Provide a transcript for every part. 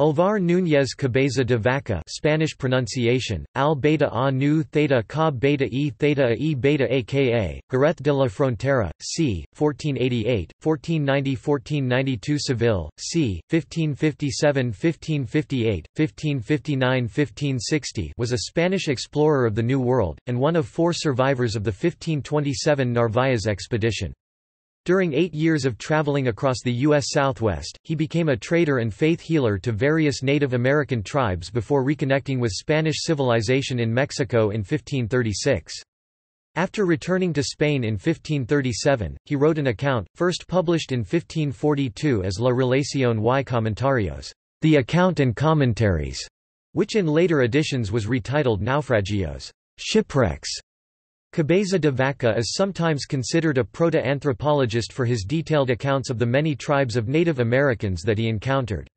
Alvar Núñez Cabeza de Vaca Spanish pronunciation, al beta a nu theta ca beta e theta e beta aka, Jerez de la Frontera, c. 1488, 1490–1492 Seville, c. 1557–1558, 1559–1560 was a Spanish explorer of the New World, and one of four survivors of the 1527 Narváez expedition. During eight years of traveling across the U.S. Southwest, he became a trader and faith healer to various Native American tribes before reconnecting with Spanish civilization in Mexico in 1536. After returning to Spain in 1537, he wrote an account, first published in 1542 as La Relación y Comentarios, The Account and Commentaries, which in later editions was retitled Naufragios, Shipwrecks. Cabeza de Vaca is sometimes considered a proto-anthropologist for his detailed accounts of the many tribes of Native Americans that he encountered.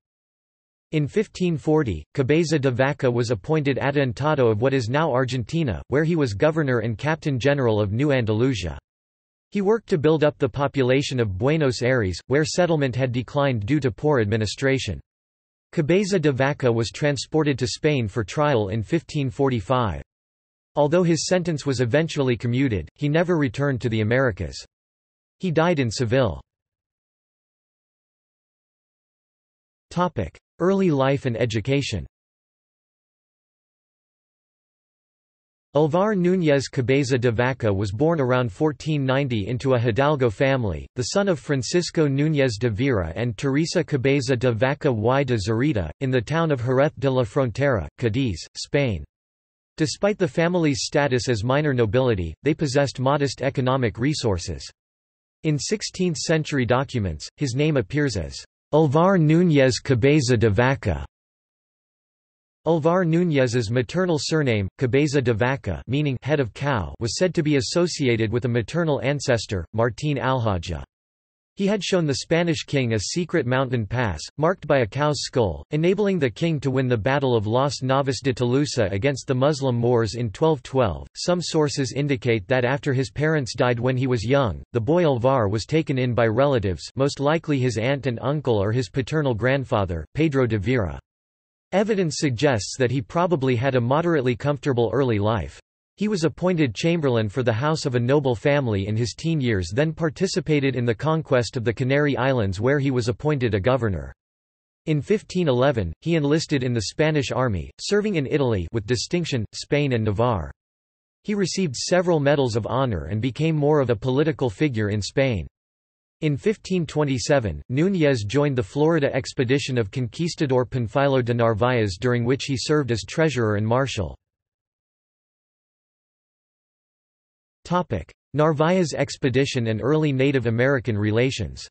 In 1540, Cabeza de Vaca was appointed Adelantado of what is now Argentina, where he was governor and captain general of New Andalusia. He worked to build up the population of Buenos Aires, where settlement had declined due to poor administration. Cabeza de Vaca was transported to Spain for trial in 1545. Although his sentence was eventually commuted, he never returned to the Americas. He died in Seville. Early life and education Alvar Núñez Cabeza de Vaca was born around 1490 into a Hidalgo family, the son of Francisco Núñez de Vera and Teresa Cabeza de Vaca y de Zurita, in the town of Jerez de la Frontera, Cadiz, Spain. Despite the family's status as minor nobility, they possessed modest economic resources. In 16th-century documents, his name appears as Alvar Núñez Cabeza de Vaca. Alvar Núñez's maternal surname, Cabeza de Vaca meaning head of cow was said to be associated with a maternal ancestor, Martín Alhaja. He had shown the Spanish king a secret mountain pass, marked by a cow's skull, enabling the king to win the Battle of Las Navas de Tolosa against the Muslim Moors in 1212. Some sources indicate that after his parents died when he was young, the boy Alvar was taken in by relatives most likely his aunt and uncle or his paternal grandfather, Pedro de Vera. Evidence suggests that he probably had a moderately comfortable early life. He was appointed chamberlain for the house of a noble family in his teen years then participated in the conquest of the Canary Islands where he was appointed a governor. In 1511, he enlisted in the Spanish army, serving in Italy with distinction, Spain and Navarre. He received several medals of honor and became more of a political figure in Spain. In 1527, Núñez joined the Florida expedition of conquistador Panfilo de Narváez during which he served as treasurer and marshal. Narváez expedition and early Native American relations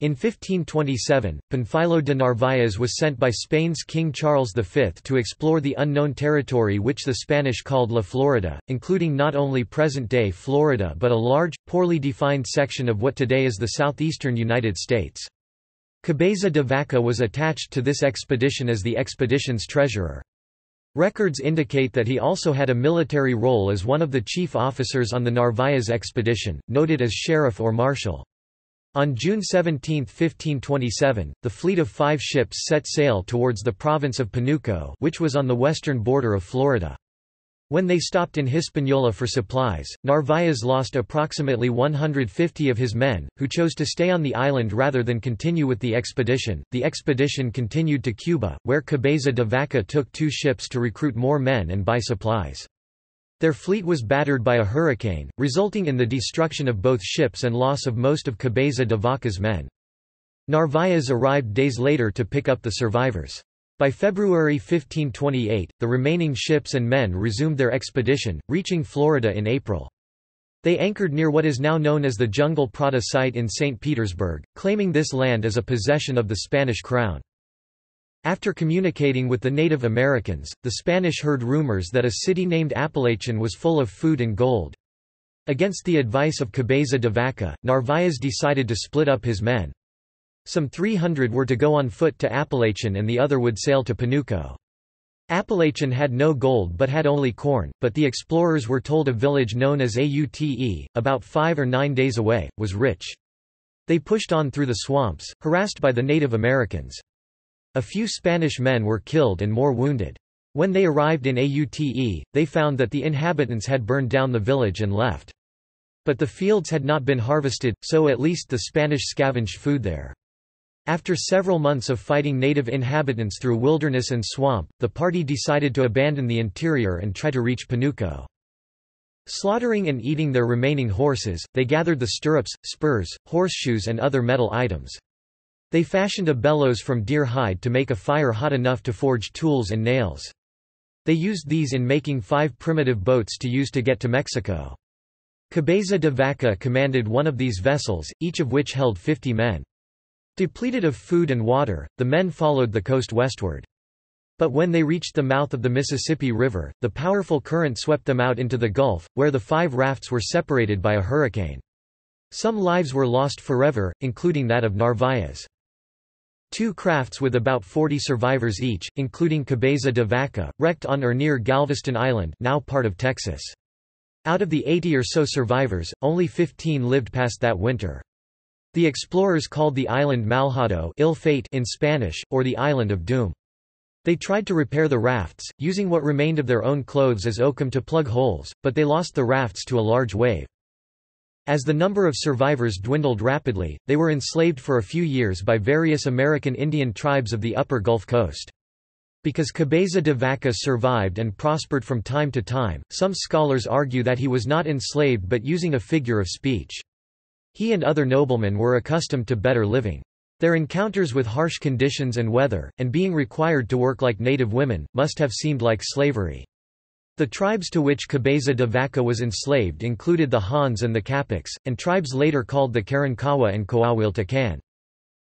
In 1527, Panfilo de Narváez was sent by Spain's King Charles V to explore the unknown territory which the Spanish called La Florida, including not only present-day Florida but a large, poorly defined section of what today is the southeastern United States. Cabeza de Vaca was attached to this expedition as the expedition's treasurer. Records indicate that he also had a military role as one of the chief officers on the Narváez expedition, noted as sheriff or marshal. On June 17, 1527, the fleet of five ships set sail towards the province of Panuco which was on the western border of Florida. When they stopped in Hispaniola for supplies, Narváez lost approximately 150 of his men, who chose to stay on the island rather than continue with the expedition. The expedition continued to Cuba, where Cabeza de Vaca took two ships to recruit more men and buy supplies. Their fleet was battered by a hurricane, resulting in the destruction of both ships and loss of most of Cabeza de Vaca's men. Narváez arrived days later to pick up the survivors. By February 1528, the remaining ships and men resumed their expedition, reaching Florida in April. They anchored near what is now known as the Jungle Prada site in St. Petersburg, claiming this land as a possession of the Spanish crown. After communicating with the Native Americans, the Spanish heard rumors that a city named Apalachen was full of food and gold. Against the advice of Cabeza de Vaca, Narváez decided to split up his men. Some 300 were to go on foot to Apalachen and the other would sail to Panuco. Apalachen had no gold but had only corn, but the explorers were told a village known as Aute, about five or nine days away, was rich. They pushed on through the swamps, harassed by the Native Americans. A few Spanish men were killed and more wounded. When they arrived in Aute, they found that the inhabitants had burned down the village and left. But the fields had not been harvested, so at least the Spanish scavenged food there. After several months of fighting native inhabitants through wilderness and swamp, the party decided to abandon the interior and try to reach Panuco. Slaughtering and eating their remaining horses, they gathered the stirrups, spurs, horseshoes and other metal items. They fashioned a bellows from deer hide to make a fire hot enough to forge tools and nails. They used these in making five primitive boats to use to get to Mexico. Cabeza de Vaca commanded one of these vessels, each of which held 50 men. Depleted of food and water, the men followed the coast westward. But when they reached the mouth of the Mississippi River, the powerful current swept them out into the Gulf, where the five rafts were separated by a hurricane. Some lives were lost forever, including that of Narvaez. Two crafts with about 40 survivors each, including Cabeza de Vaca, wrecked on or near Galveston Island now part of Texas. Out of the 80 or so survivors, only 15 lived past that winter. The explorers called the island Malhado ill fate in Spanish, or the Island of Doom. They tried to repair the rafts, using what remained of their own clothes as oakum to plug holes, but they lost the rafts to a large wave. As the number of survivors dwindled rapidly, they were enslaved for a few years by various American Indian tribes of the upper Gulf Coast. Because Cabeza de Vaca survived and prospered from time to time, some scholars argue that he was not enslaved but using a figure of speech. He and other noblemen were accustomed to better living. Their encounters with harsh conditions and weather, and being required to work like native women, must have seemed like slavery. The tribes to which Cabeza de Vaca was enslaved included the Hans and the Capics, and tribes later called the Karankawa and Coahuiltecan.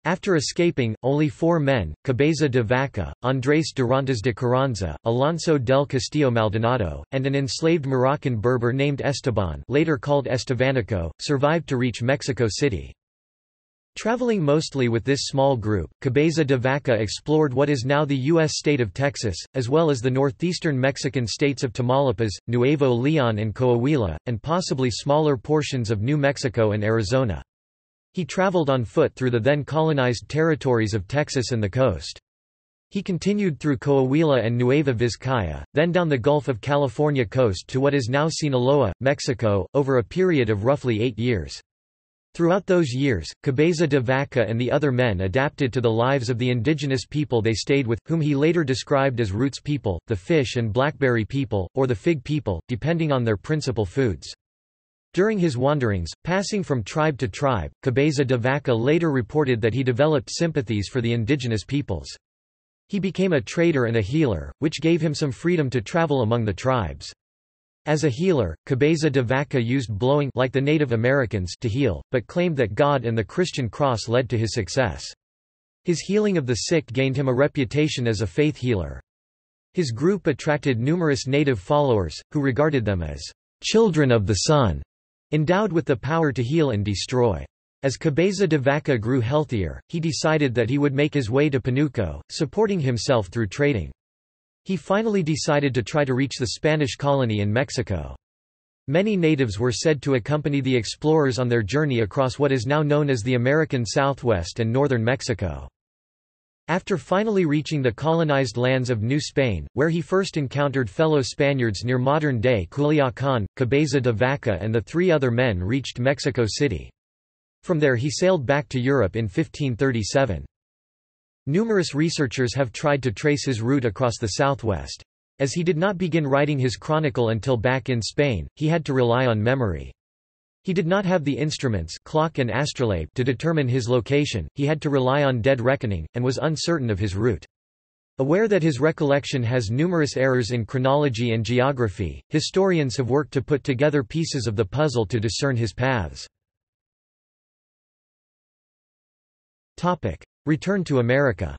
After escaping, only four men, Cabeza de Vaca, Andrés Dorantes de Carranza, Alonso del Castillo Maldonado, and an enslaved Moroccan Berber named Esteban later called Estevanico, survived to reach Mexico City. Traveling mostly with this small group, Cabeza de Vaca explored what is now the U.S. state of Texas, as well as the northeastern Mexican states of Tamaulipas, Nuevo Leon and Coahuila, and possibly smaller portions of New Mexico and Arizona. He traveled on foot through the then colonized territories of Texas and the coast. He continued through Coahuila and Nueva Vizcaya, then down the Gulf of California coast to what is now Sinaloa, Mexico, over a period of roughly eight years. Throughout those years, Cabeza de Vaca and the other men adapted to the lives of the indigenous people they stayed with, whom he later described as roots people, the fish and blackberry people, or the fig people, depending on their principal foods. During his wanderings, passing from tribe to tribe, Cabeza de Vaca later reported that he developed sympathies for the indigenous peoples. He became a trader and a healer, which gave him some freedom to travel among the tribes. As a healer, Cabeza de Vaca used blowing like the Native Americans to heal, but claimed that God and the Christian cross led to his success. His healing of the sick gained him a reputation as a faith healer. His group attracted numerous native followers, who regarded them as children of the sun, endowed with the power to heal and destroy. As Cabeza de Vaca grew healthier, he decided that he would make his way to Panuco, supporting himself through trading. He finally decided to try to reach the Spanish colony in Mexico. Many natives were said to accompany the explorers on their journey across what is now known as the American Southwest and northern Mexico. After finally reaching the colonized lands of New Spain, where he first encountered fellow Spaniards near modern-day Culiacan, Cabeza de Vaca and the three other men reached Mexico City. From there he sailed back to Europe in 1537. Numerous researchers have tried to trace his route across the southwest. As he did not begin writing his chronicle until back in Spain, he had to rely on memory. He did not have the instruments clock and astrolabe to determine his location, he had to rely on dead reckoning, and was uncertain of his route. Aware that his recollection has numerous errors in chronology and geography, historians have worked to put together pieces of the puzzle to discern his paths. Return to America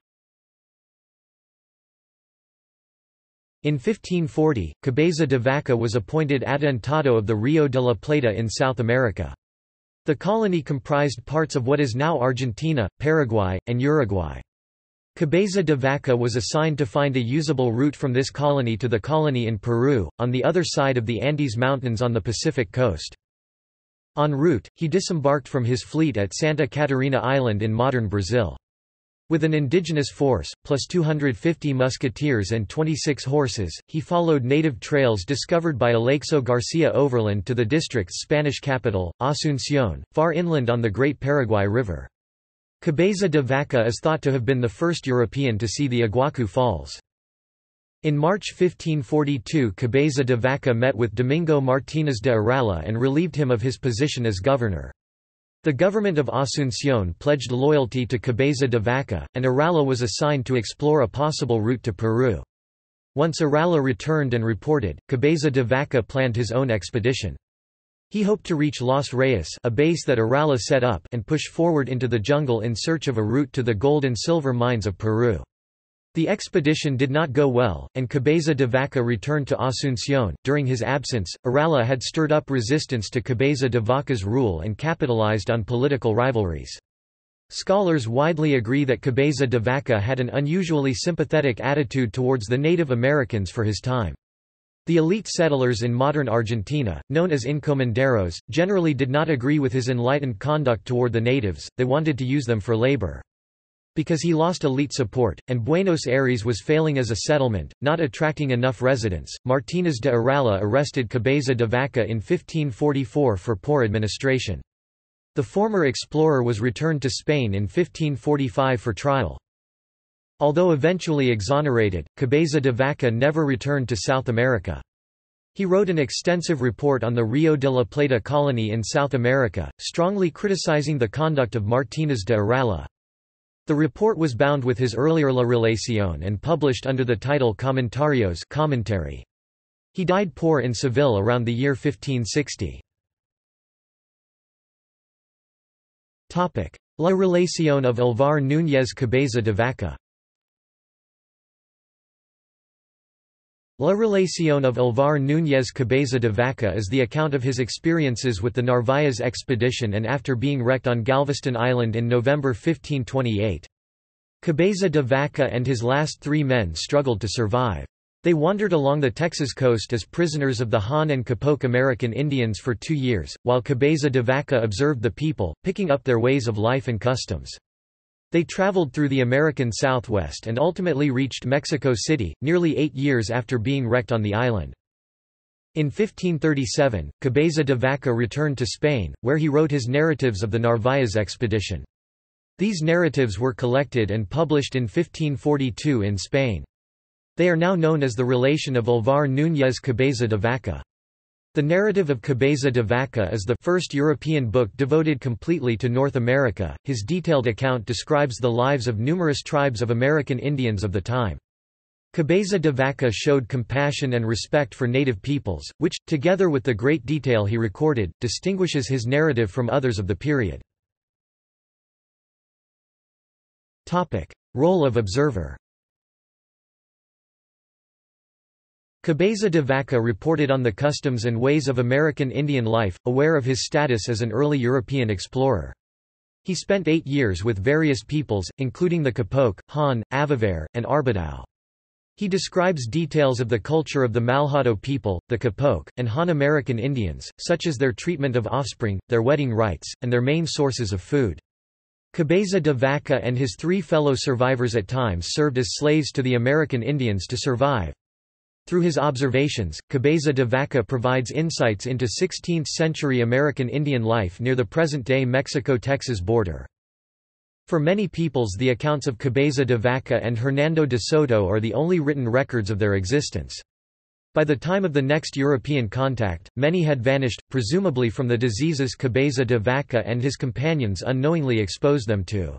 In 1540, Cabeza de Vaca was appointed adelantado of the Rio de la Plata in South America. The colony comprised parts of what is now Argentina, Paraguay, and Uruguay. Cabeza de Vaca was assigned to find a usable route from this colony to the colony in Peru, on the other side of the Andes Mountains on the Pacific coast. En route, he disembarked from his fleet at Santa Catarina Island in modern Brazil. With an indigenous force, plus 250 musketeers and 26 horses, he followed native trails discovered by Aleixo Garcia overland to the district's Spanish capital, Asunción, far inland on the Great Paraguay River. Cabeza de Vaca is thought to have been the first European to see the Iguacu Falls. In March 1542 Cabeza de Vaca met with Domingo Martínez de Irala and relieved him of his position as governor. The government of Asunción pledged loyalty to Cabeza de Vaca, and Irala was assigned to explore a possible route to Peru. Once Irala returned and reported, Cabeza de Vaca planned his own expedition. He hoped to reach Los Reyes a base that Irala set up and push forward into the jungle in search of a route to the gold and silver mines of Peru. The expedition did not go well, and Cabeza de Vaca returned to Asunción. During his absence, Irala had stirred up resistance to Cabeza de Vaca's rule and capitalized on political rivalries. Scholars widely agree that Cabeza de Vaca had an unusually sympathetic attitude towards the Native Americans for his time. The elite settlers in modern Argentina, known as encomenderos, generally did not agree with his enlightened conduct toward the natives, they wanted to use them for labor. Because he lost elite support, and Buenos Aires was failing as a settlement, not attracting enough residents, Martínez de Irala arrested Cabeza de Vaca in 1544 for poor administration. The former explorer was returned to Spain in 1545 for trial. Although eventually exonerated, Cabeza de Vaca never returned to South America. He wrote an extensive report on the Rio de la Plata colony in South America, strongly criticizing the conduct of Martínez de Irala. The report was bound with his earlier La Relación and published under the title Comentarios commentary. He died poor in Seville around the year 1560. La Relación of Alvar Núñez Cabeza de Vaca La Relación of Alvar Núñez Cabeza de Vaca is the account of his experiences with the Narváez expedition and after being wrecked on Galveston Island in November 1528. Cabeza de Vaca and his last three men struggled to survive. They wandered along the Texas coast as prisoners of the Han and Kapoke American Indians for two years, while Cabeza de Vaca observed the people, picking up their ways of life and customs. They traveled through the American Southwest and ultimately reached Mexico City, nearly eight years after being wrecked on the island. In 1537, Cabeza de Vaca returned to Spain, where he wrote his narratives of the Narváez expedition. These narratives were collected and published in 1542 in Spain. They are now known as the relation of Alvar Núñez Cabeza de Vaca. The narrative of Cabeza de Vaca is the first European book devoted completely to North America. His detailed account describes the lives of numerous tribes of American Indians of the time. Cabeza de Vaca showed compassion and respect for native peoples, which, together with the great detail he recorded, distinguishes his narrative from others of the period. Role of observer Cabeza de Vaca reported on the customs and ways of American Indian life, aware of his status as an early European explorer. He spent eight years with various peoples, including the Kapoke, Han, Avivare, and Arbidao. He describes details of the culture of the Malhado people, the Kapoke, and Han American Indians, such as their treatment of offspring, their wedding rites, and their main sources of food. Cabeza de Vaca and his three fellow survivors at times served as slaves to the American Indians to survive. Through his observations, Cabeza de Vaca provides insights into 16th-century American Indian life near the present-day Mexico-Texas border. For many peoples the accounts of Cabeza de Vaca and Hernando de Soto are the only written records of their existence. By the time of the next European contact, many had vanished, presumably from the diseases Cabeza de Vaca and his companions unknowingly exposed them to.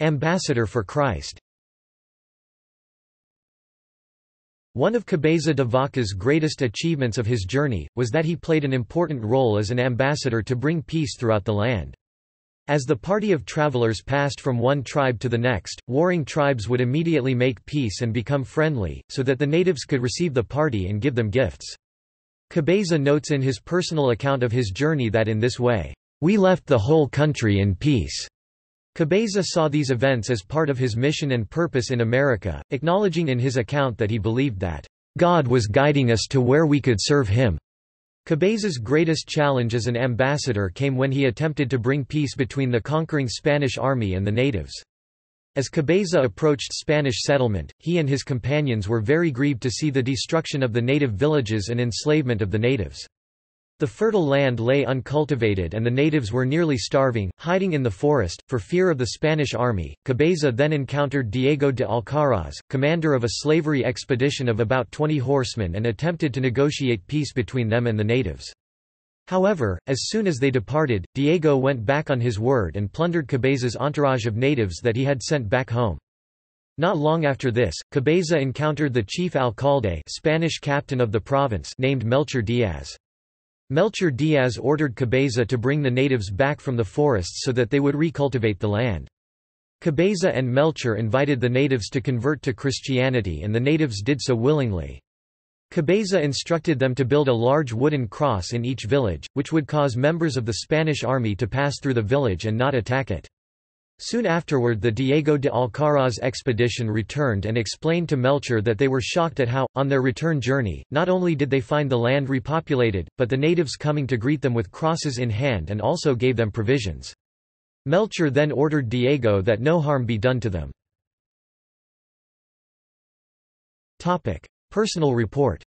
Ambassador for Christ One of Cabeza de Vaca's greatest achievements of his journey, was that he played an important role as an ambassador to bring peace throughout the land. As the party of travelers passed from one tribe to the next, warring tribes would immediately make peace and become friendly, so that the natives could receive the party and give them gifts. Cabeza notes in his personal account of his journey that in this way, "...we left the whole country in peace." Cabeza saw these events as part of his mission and purpose in America, acknowledging in his account that he believed that God was guiding us to where we could serve him. Cabeza's greatest challenge as an ambassador came when he attempted to bring peace between the conquering Spanish army and the natives. As Cabeza approached Spanish settlement, he and his companions were very grieved to see the destruction of the native villages and enslavement of the natives. The fertile land lay uncultivated and the natives were nearly starving, hiding in the forest, for fear of the Spanish army. Cabeza then encountered Diego de Alcaraz, commander of a slavery expedition of about 20 horsemen and attempted to negotiate peace between them and the natives. However, as soon as they departed, Diego went back on his word and plundered Cabeza's entourage of natives that he had sent back home. Not long after this, Cabeza encountered the chief alcalde Spanish captain of the province named Melchor Diaz. Melchor Diaz ordered Cabeza to bring the natives back from the forests so that they would recultivate the land. Cabeza and Melchor invited the natives to convert to Christianity and the natives did so willingly. Cabeza instructed them to build a large wooden cross in each village, which would cause members of the Spanish army to pass through the village and not attack it. Soon afterward the Diego de Alcaraz expedition returned and explained to Melchor that they were shocked at how, on their return journey, not only did they find the land repopulated, but the natives coming to greet them with crosses in hand and also gave them provisions. Melchor then ordered Diego that no harm be done to them. Personal report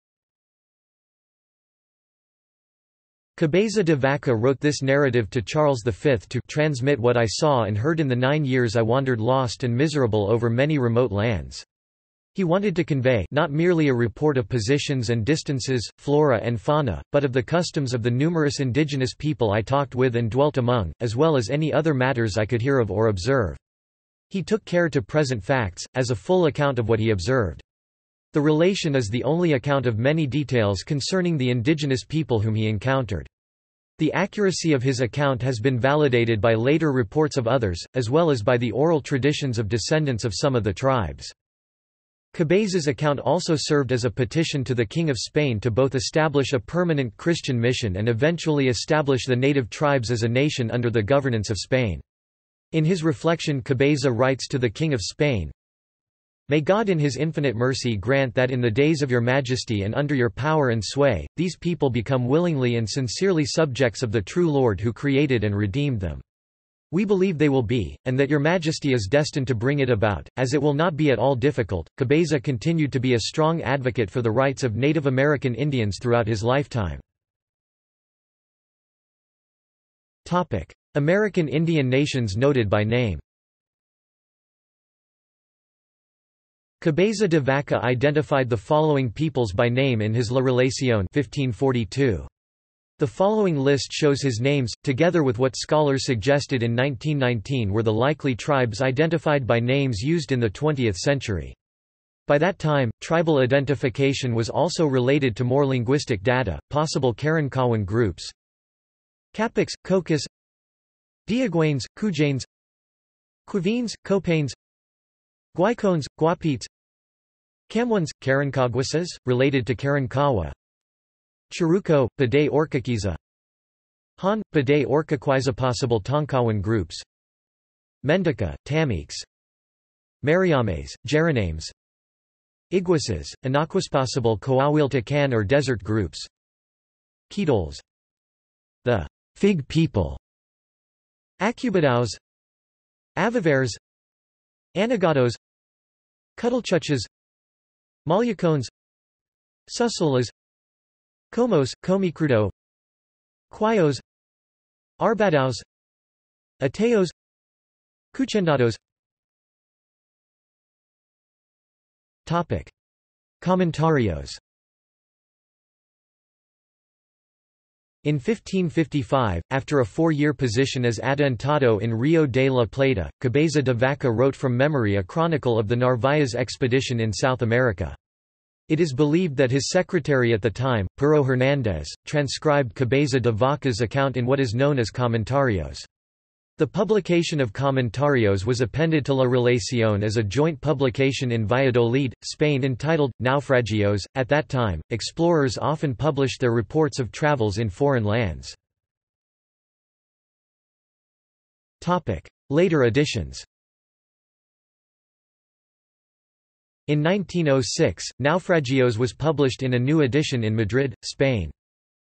Cabeza de Vaca wrote this narrative to Charles V to transmit what I saw and heard in the nine years I wandered lost and miserable over many remote lands. He wanted to convey not merely a report of positions and distances, flora and fauna, but of the customs of the numerous indigenous people I talked with and dwelt among, as well as any other matters I could hear of or observe. He took care to present facts, as a full account of what he observed. The relation is the only account of many details concerning the indigenous people whom he encountered. The accuracy of his account has been validated by later reports of others, as well as by the oral traditions of descendants of some of the tribes. Cabeza's account also served as a petition to the King of Spain to both establish a permanent Christian mission and eventually establish the native tribes as a nation under the governance of Spain. In his reflection Cabeza writes to the King of Spain, May God in his infinite mercy grant that in the days of your majesty and under your power and sway, these people become willingly and sincerely subjects of the true Lord who created and redeemed them. We believe they will be, and that your majesty is destined to bring it about, as it will not be at all difficult. Cabeza continued to be a strong advocate for the rights of Native American Indians throughout his lifetime. American Indian nations noted by name Cabeza de Vaca identified the following peoples by name in his La Relación 1542. The following list shows his names, together with what scholars suggested in 1919 were the likely tribes identified by names used in the 20th century. By that time, tribal identification was also related to more linguistic data, possible Karankawan groups. Capiks, Kokas Diaguanes, Kujanes Quivines, Copanes. Guaycones, Guapites Kamwans, Karankaguasas, related to Karankawa. Charuco, Paday Orcaquiza Han, Paday Orcaquiza Possible Tonkawan groups. Mendika, Tamiks Mariames, Jerinames Iguaces, Possible Coahuiltecan or desert groups. Quidols The Fig people. Acubadaos Avivares Anagados Cuddlechuches Malyacones Susolas Comos, Comicrudo. Quayos Arbadaos. Ateos. Cuchendados. Topic. Comentarios In 1555, after a four-year position as adelantado in Rio de la Plata, Cabeza de Vaca wrote from memory a chronicle of the Narvaez expedition in South America. It is believed that his secretary at the time, Pero Hernández, transcribed Cabeza de Vaca's account in what is known as Comentarios. The publication of Comentarios was appended to La Relación as a joint publication in Valladolid, Spain entitled, Naufragios. At that time, explorers often published their reports of travels in foreign lands. Later editions In 1906, Naufragios was published in a new edition in Madrid, Spain.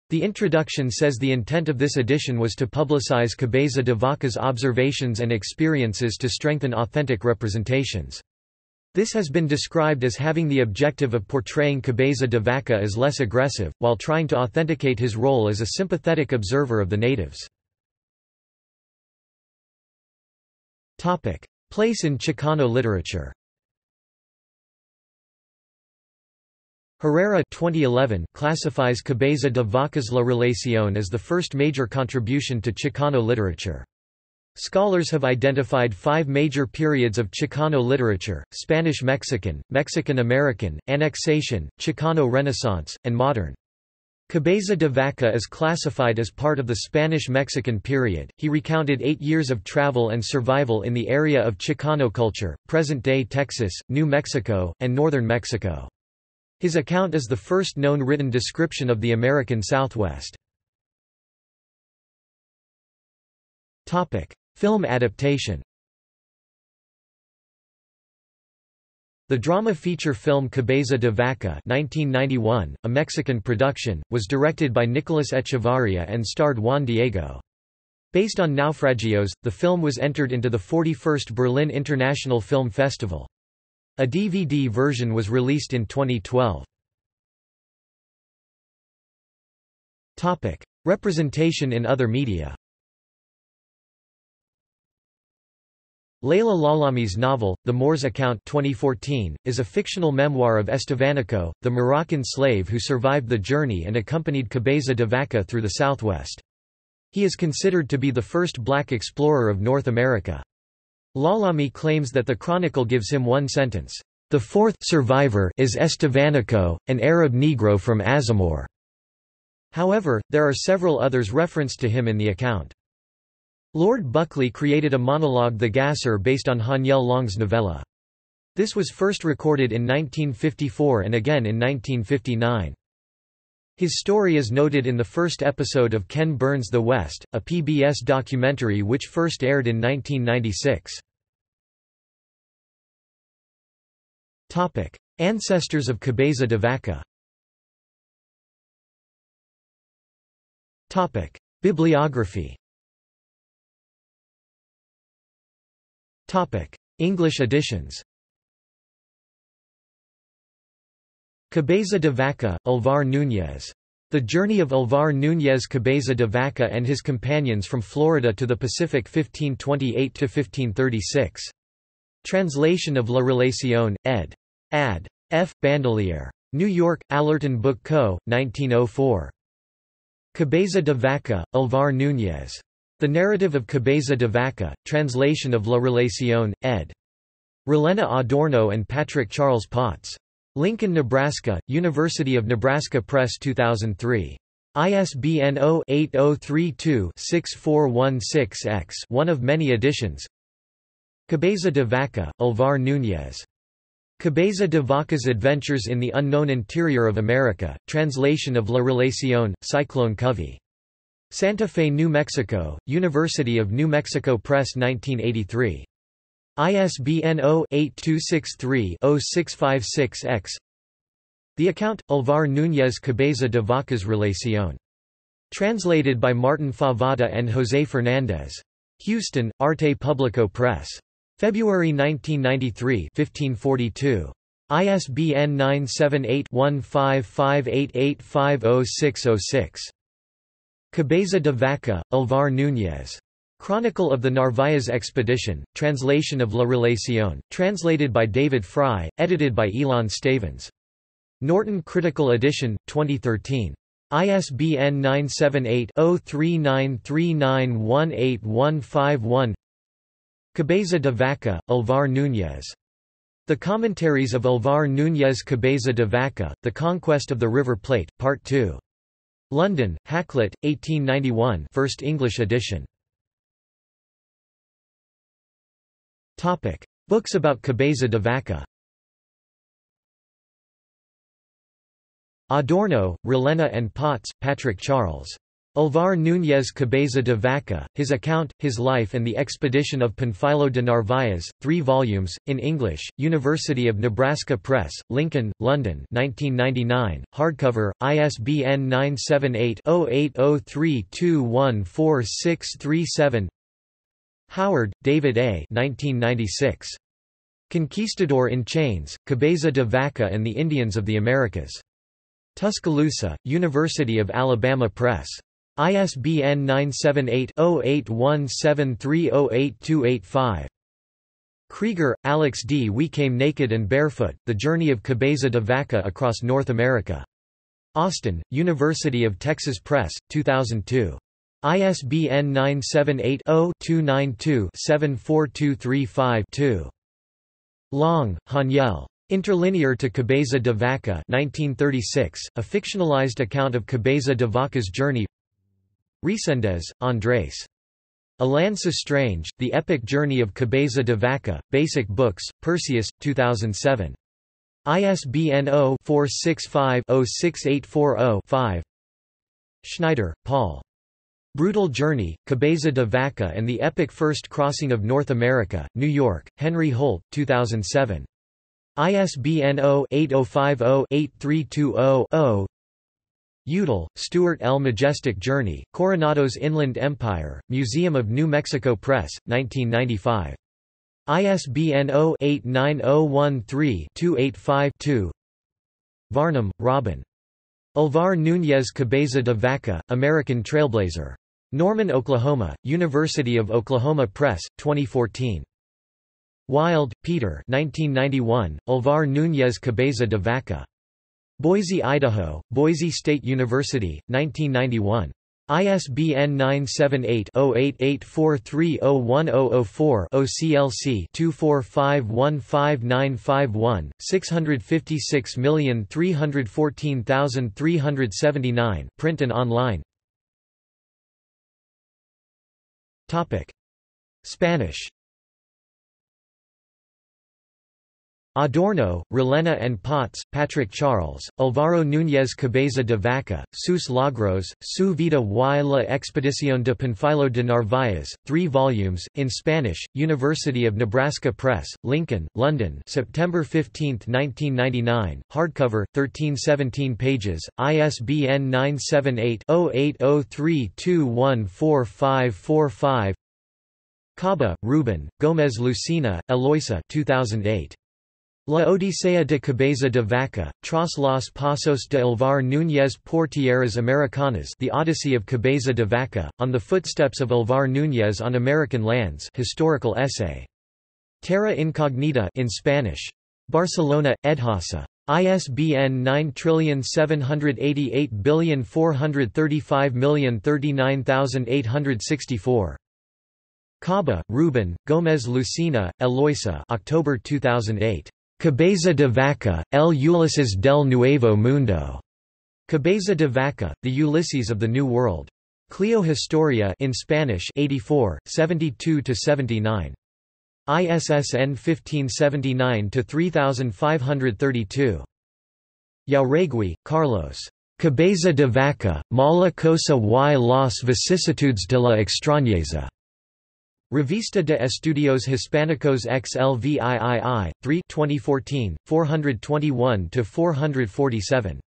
The introduction says the intent of this edition was to publicize Cabeza de Vaca's observations and experiences to strengthen authentic representations. This has been described as having the objective of portraying Cabeza de Vaca as less aggressive, while trying to authenticate his role as a sympathetic observer of the natives. Place in Chicano literature Herrera 2011 classifies Cabeza de Vaca's La Relación as the first major contribution to Chicano literature. Scholars have identified five major periods of Chicano literature, Spanish-Mexican, Mexican-American, Annexation, Chicano Renaissance, and modern. Cabeza de Vaca is classified as part of the Spanish-Mexican period. He recounted eight years of travel and survival in the area of Chicano culture, present-day Texas, New Mexico, and northern Mexico. His account is the first known written description of the American Southwest. Film adaptation The drama feature film Cabeza de Vaca 1991, a Mexican production, was directed by Nicolas Echevarria and starred Juan Diego. Based on Naufragios, the film was entered into the 41st Berlin International Film Festival. A DVD version was released in 2012. Topic: Representation in other media Leila Lalami's novel, The Moor's Account 2014, is a fictional memoir of Estevanico, the Moroccan slave who survived the journey and accompanied Cabeza de Vaca through the southwest. He is considered to be the first black explorer of North America. Lalami claims that the chronicle gives him one sentence. The fourth survivor is Estevanico, an Arab Negro from Azamor. However, there are several others referenced to him in the account. Lord Buckley created a monologue The Gasser based on Haniel Long's novella. This was first recorded in 1954 and again in 1959. His story is noted in the first episode of Ken Burns' The West, a PBS documentary which first aired in 1996. Topic: Ancestors of Cabeza de Vaca. Topic: Bibliography. Topic: English editions. Cabeza de Vaca, Alvar Núñez. The Journey of Alvar Núñez Cabeza de Vaca and His Companions from Florida to the Pacific 1528–1536. Translation of La Relación, ed. Ad. F. Bandelier. New York, Allerton Book Co., 1904. Cabeza de Vaca, Alvar Núñez. The Narrative of Cabeza de Vaca, translation of La Relación, ed. Rolena Adorno and Patrick Charles Potts. Lincoln, Nebraska, University of Nebraska Press 2003. ISBN 0-8032-6416-X one of many editions Cabeza de Vaca, Alvar Núñez. Cabeza de Vaca's Adventures in the Unknown Interior of America, translation of La Relación, Cyclone Covey. Santa Fe, New Mexico, University of New Mexico Press 1983. ISBN 0-8263-0656-X The account, Alvar Núñez Cabeza de Vaca's Relación. Translated by Martin Favata and José Fernández. Houston, Arte Publico Press. February 1993 1542. ISBN 978-1558850606. Cabeza de Vaca, Alvar Núñez. Chronicle of the Narvaez Expedition, translation of La Relación, translated by David Frye, edited by Ilan Stavans. Norton Critical Edition, 2013. ISBN 978-0393918151 Cabeza de Vaca, Alvar Núñez. The Commentaries of Alvar Núñez Cabeza de Vaca, The Conquest of the River Plate, Part 2. London, Hakluyt, 1891 First English edition. Books about Cabeza de Vaca Adorno, Rolena and Potts, Patrick Charles. Alvar Núñez Cabeza de Vaca, His Account, His Life and the Expedition of Panfilo de Narváez, 3 volumes, in English, University of Nebraska Press, Lincoln, London 1999, hardcover, ISBN 978-0803214637 Howard, David A. 1996. Conquistador in Chains, Cabeza de Vaca and the Indians of the Americas. Tuscaloosa, University of Alabama Press. ISBN 978-0817308285. Krieger, Alex D. We Came Naked and Barefoot, The Journey of Cabeza de Vaca Across North America. Austin, University of Texas Press, 2002. ISBN 978-0-292-74235-2. Long, Haniel. Interlinear to Cabeza de Vaca 1936, a fictionalized account of Cabeza de Vaca's journey Resendez, Andrés. A Land So Strange, The Epic Journey of Cabeza de Vaca, Basic Books, Perseus, 2007. ISBN 0-465-06840-5 Schneider, Paul. Brutal Journey, Cabeza de Vaca and the Epic First Crossing of North America, New York, Henry Holt, 2007. ISBN 0-8050-8320-0 Udall, Stuart L. Majestic Journey, Coronado's Inland Empire, Museum of New Mexico Press, 1995. ISBN 0-89013-285-2 Varnum, Robin. Alvar Núñez Cabeza de Vaca, American Trailblazer. Norman, Oklahoma, University of Oklahoma Press, 2014. Wild, Peter 1991, Alvar Núñez Cabeza de Vaca. Boise, Idaho, Boise State University, 1991. ISBN 978-0884301004 OCLC 245159551, 656314379 print and online Spanish Adorno, Rolena and Potts, Patrick Charles, Alvaro Núñez Cabeza de Vaca, Sus Lagros, Su vida y la expedición de Panfilo de Narváez, 3 volumes, in Spanish, University of Nebraska Press, Lincoln, London September 15, 1999, hardcover, 1317 pages, ISBN 978-0803214545 Caba, Ruben, Gómez Lucina, Eloisa 2008. La Odisea de Cabeza de Vaca, Tras los Pasos de Alvar Núñez por Tierras Americanas The Odyssey of Cabeza de Vaca, On the Footsteps of Alvar Núñez on American Lands historical essay. Terra Incognita in Spanish. Barcelona, Edhasa. ISBN 9788435039864. Caba, Ruben, Gómez Lucina, Eloisa October 2008. Cabeza de Vaca, El Ulises del Nuevo Mundo. Cabeza de Vaca, The Ulysses of the New World. Clio Historia in Spanish 84, 72-79. ISSN 1579-3532. Jauregui, Carlos. Cabeza de Vaca, Mala cosa y las vicisitudes de la extrañeza. Revista de Estudios Hispánicos XLVIII, 3 2014, 421–447.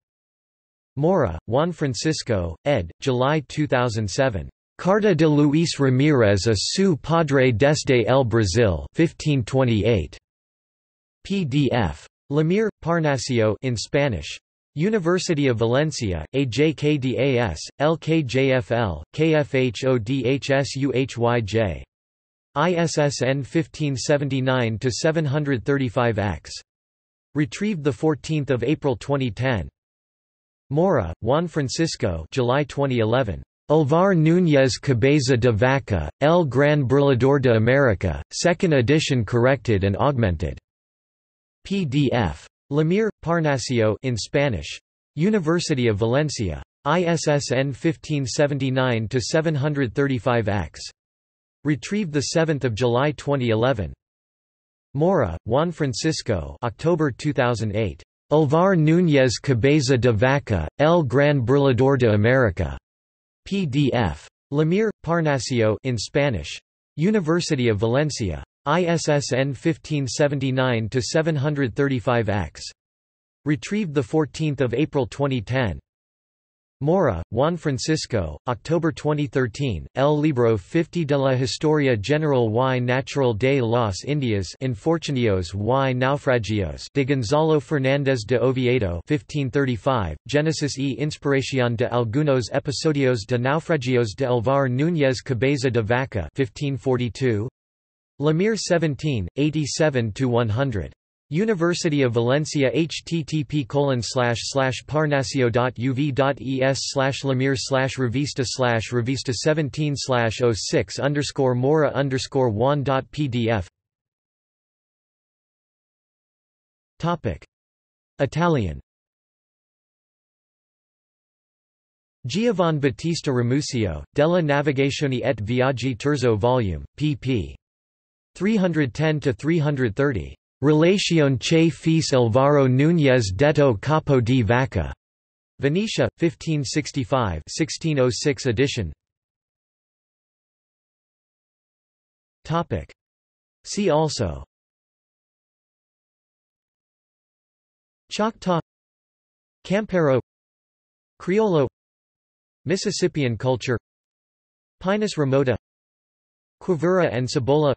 Mora, Juan Francisco, ed., July 2007. Carta de Luis Ramírez a su padre desde el Brasil 1528. PDF. Lemire, Parnaseo in Spanish. University of Valencia, AJKDAS, LKJFL, KFHODHSUHYJ. ISSN 1579-735-X. Retrieved 14 April 2010. Mora, Juan Francisco July 2011. Alvar Núñez Cabeza de Vaca, El Gran Burlador de América, second edition corrected and augmented. PDF. Lemire, Parnaseo in Spanish. University of Valencia. ISSN 1579-735-X. Retrieved 7 July 2011. Mora, Juan Francisco October 2008. Alvar Núñez Cabeza de Vaca, El Gran Burlador de América. PDF. Lemire, Parnaseo in Spanish. University of Valencia. ISSN 1579-735-X. Retrieved 14 April 2010. Mora, Juan Francisco, October 2013, El Libro 50 de la Historia General y Natural de las Indias Infortunios y Naufragios de Gonzalo Fernández de Oviedo 1535, Genesis e Inspiración de algunos episodios de naufragios de Alvar Núñez Cabeza de Vaca 1542, Lemire 17, 87–100. University of Valencia http parnaseo.uv.es slash lemire slash revista slash revista 17 slash 06 underscore mora underscore one dot pdf Topic Italian Giovan Battista Ramusio, Della Navigazione et Viaggi Terzo Volume, pp. 310–330. Relación che fis Alvaro Núñez detto capo di vaca. Venetia, 1565-1606 edition. Topic. See also. Choctaw Campero Criollo Mississippian culture Pinus remota Quivira and Cibola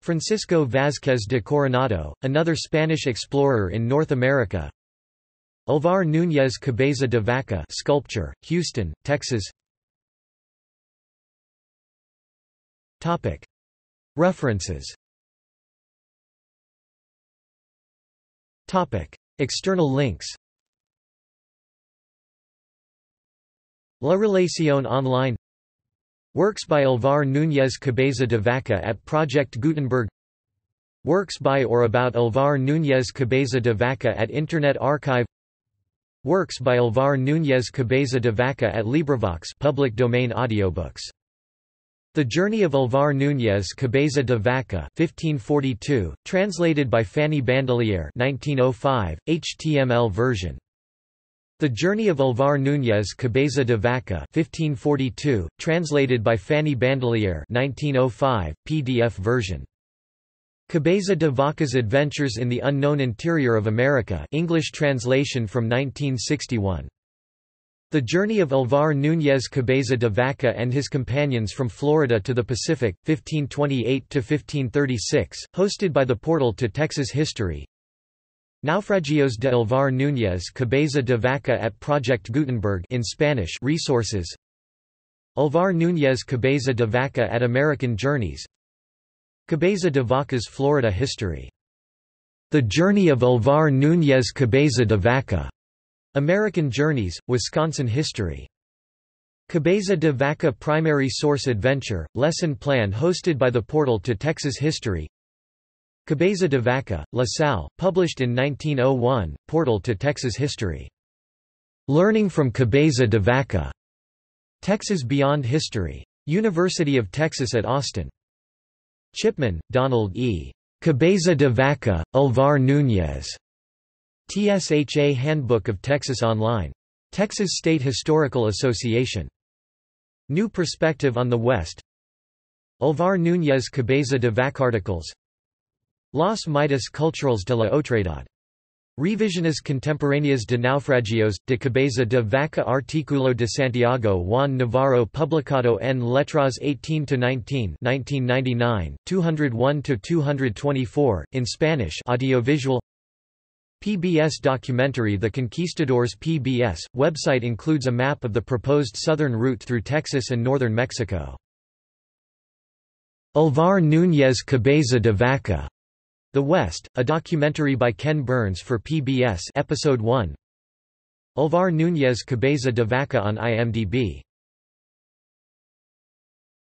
Francisco Vázquez de Coronado, another Spanish explorer in North America. Alvar Núñez Cabeza de Vaca sculpture, Houston, Texas. Topic. References. Topic. External links. La Relación Online Works by Alvar Núñez Cabeza de Vaca at Project Gutenberg. Works by or about Alvar Núñez Cabeza de Vaca at Internet Archive. Works by Alvar Núñez Cabeza de Vaca at LibriVox public domain audiobooks. The Journey of Alvar Núñez Cabeza de Vaca 1542, translated by Fanny Bandelier 1905, HTML version the Journey of Alvar Núñez Cabeza de Vaca 1542, translated by Fanny Bandelier 1905, PDF version. Cabeza de Vaca's Adventures in the Unknown Interior of America English translation from 1961. The Journey of Alvar Núñez Cabeza de Vaca and His Companions from Florida to the Pacific, 1528–1536, hosted by the Portal to Texas History Naufragios de Alvar Núñez Cabeza de Vaca at Project Gutenberg in Spanish resources Alvar Núñez Cabeza de Vaca at American Journeys Cabeza de Vaca's Florida History. The Journey of Alvar Núñez Cabeza de Vaca. American Journeys, Wisconsin History. Cabeza de Vaca Primary Source Adventure, Lesson Plan hosted by the Portal to Texas History Cabeza de Vaca, La Salle, published in 1901, Portal to Texas History. Learning from Cabeza de Vaca. Texas Beyond History. University of Texas at Austin. Chipman, Donald E. Cabeza de Vaca, Alvar Núñez. TSHA Handbook of Texas Online. Texas State Historical Association. New Perspective on the West Alvar Núñez Cabeza de Vaca articles Las Midas Culturales de la Otredad. Revisiones contemporáneas de naufragios, de cabeza de vaca Artículo de Santiago Juan Navarro publicado en Letras 18-19 1999, 201-224, in Spanish audiovisual PBS documentary The Conquistadors PBS, website includes a map of the proposed southern route through Texas and northern Mexico. Alvar Núñez Cabeza de Vaca the West, a documentary by Ken Burns for PBS Episode 1 Alvar Núñez Cabeza de Vaca on IMDb